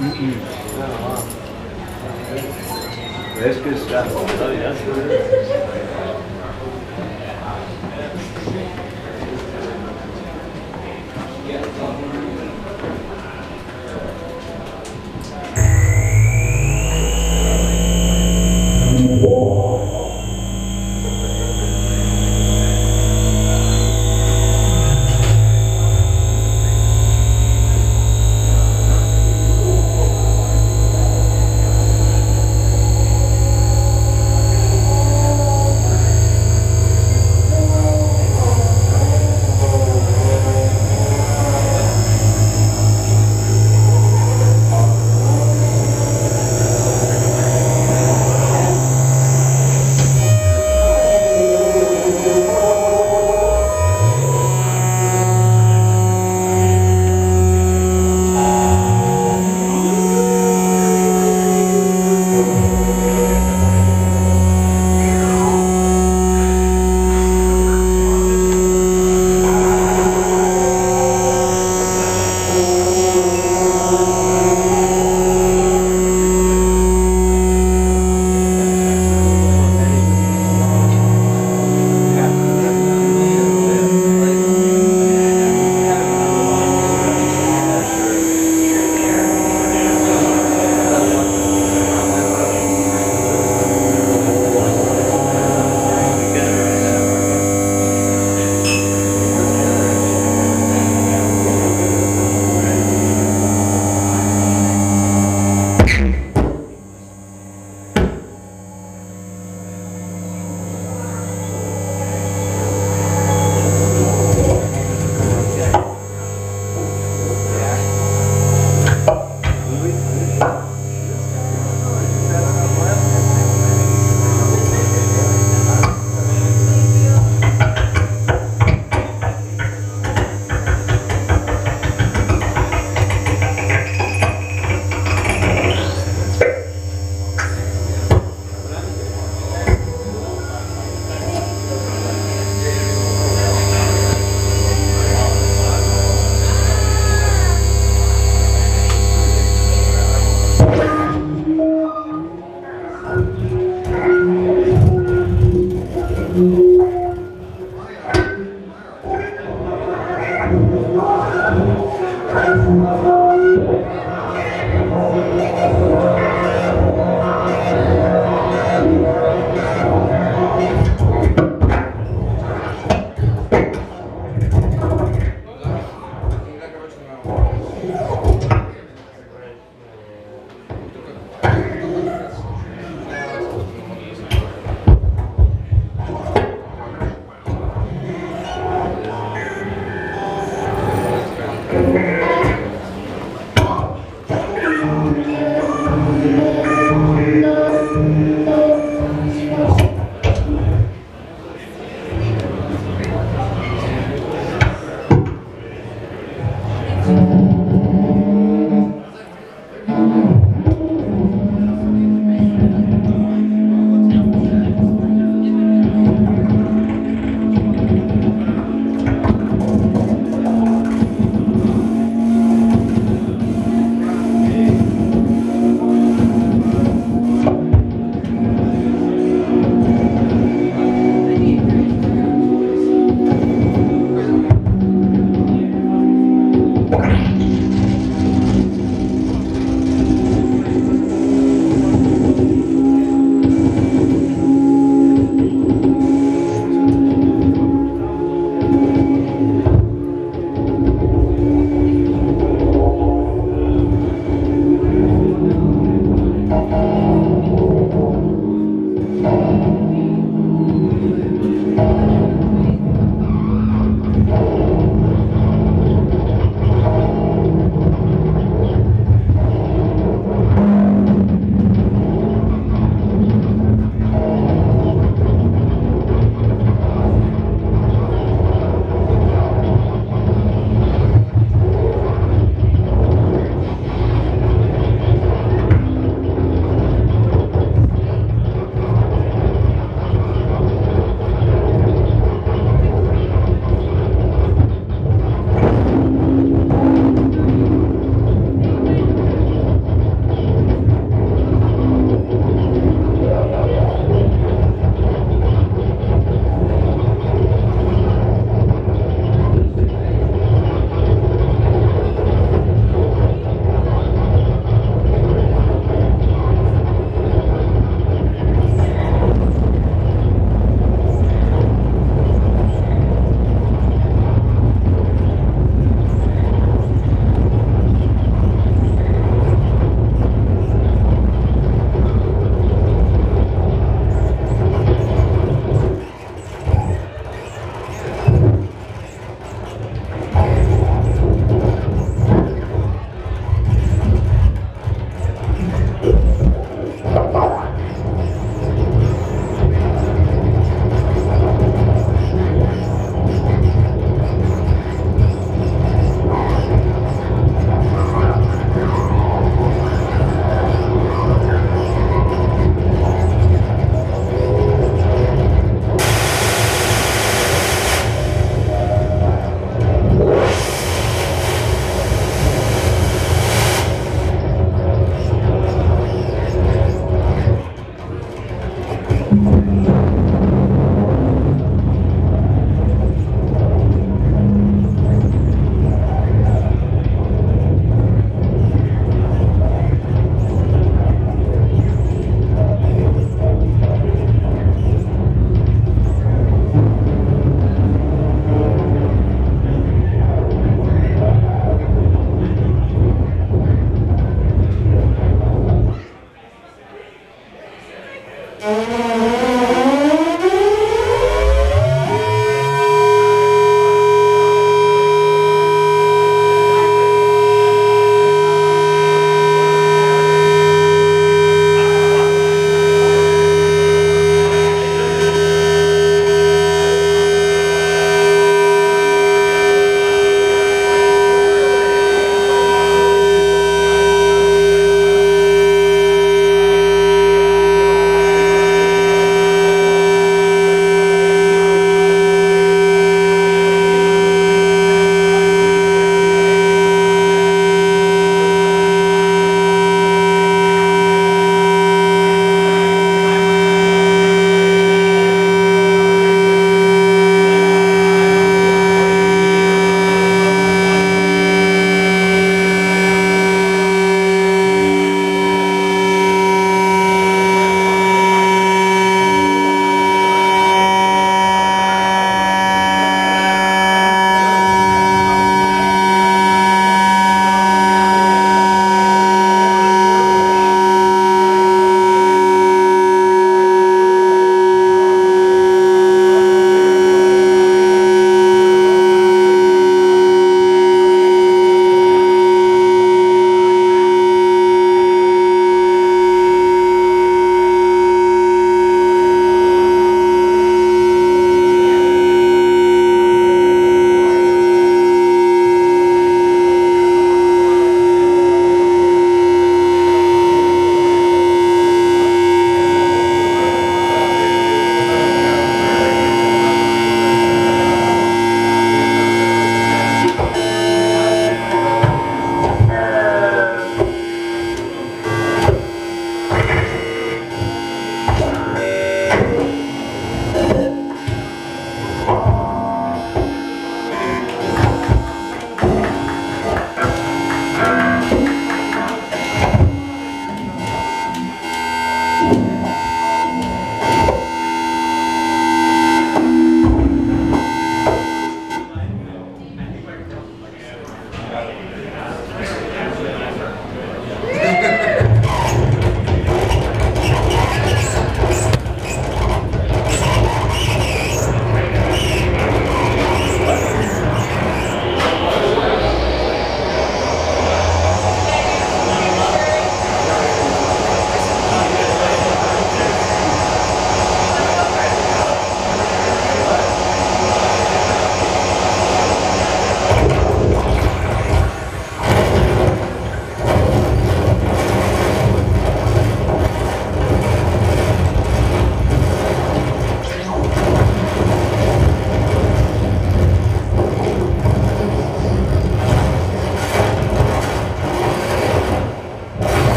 Oh, wow. that's good stuff. Oh, yes,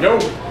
Yo.